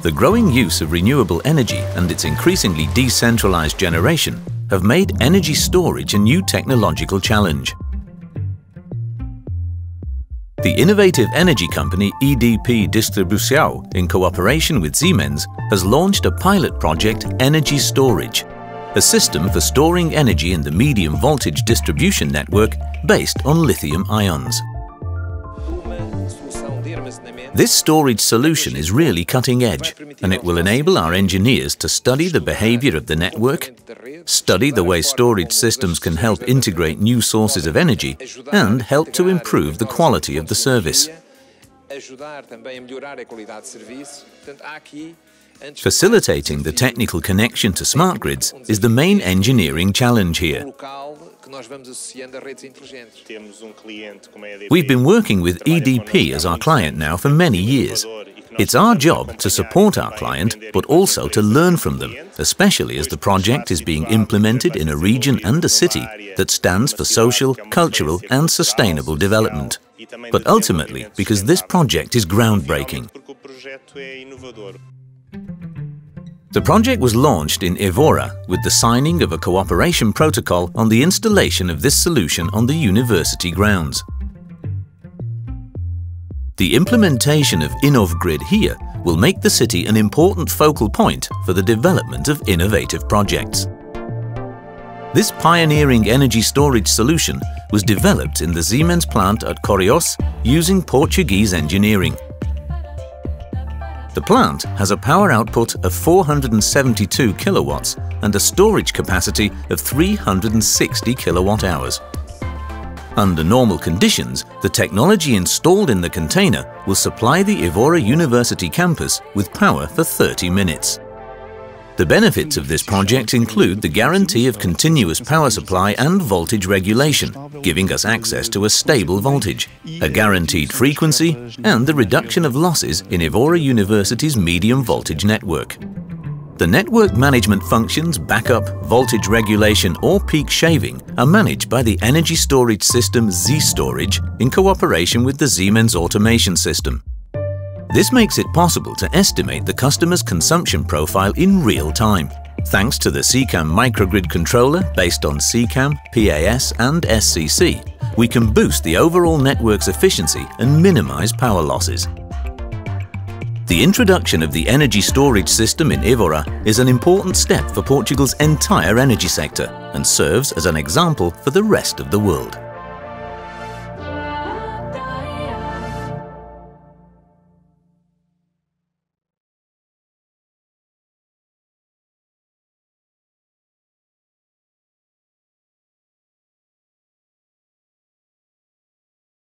The growing use of renewable energy and its increasingly decentralized generation have made energy storage a new technological challenge. The innovative energy company EDP Distribuição, in cooperation with Siemens, has launched a pilot project Energy Storage, a system for storing energy in the medium voltage distribution network based on lithium ions. This storage solution is really cutting edge and it will enable our engineers to study the behavior of the network, study the way storage systems can help integrate new sources of energy and help to improve the quality of the service. Facilitating the technical connection to smart grids is the main engineering challenge here. We've been working with EDP as our client now for many years. It's our job to support our client, but also to learn from them, especially as the project is being implemented in a region and a city that stands for social, cultural and sustainable development. But ultimately, because this project is groundbreaking. The project was launched in Evora with the signing of a cooperation protocol on the installation of this solution on the university grounds. The implementation of Inovgrid here will make the city an important focal point for the development of innovative projects. This pioneering energy storage solution was developed in the Siemens plant at Corroios using Portuguese engineering. The plant has a power output of 472 kilowatts and a storage capacity of 360 kilowatt hours. Under normal conditions, the technology installed in the container will supply the Evora University campus with power for 30 minutes. The benefits of this project include the guarantee of continuous power supply and voltage regulation, giving us access to a stable voltage, a guaranteed frequency, and the reduction of losses in Evora University's medium voltage network. The network management functions, backup, voltage regulation or peak shaving are managed by the energy storage system SIESTORAGE in cooperation with the Siemens automation system. This makes it possible to estimate the customer's consumption profile in real time. Thanks to the SICAM microgrid controller based on SICAM, PAS and SCC, we can boost the overall network's efficiency and minimize power losses. The introduction of the energy storage system in Evora is an important step for Portugal's entire energy sector and serves as an example for the rest of the world.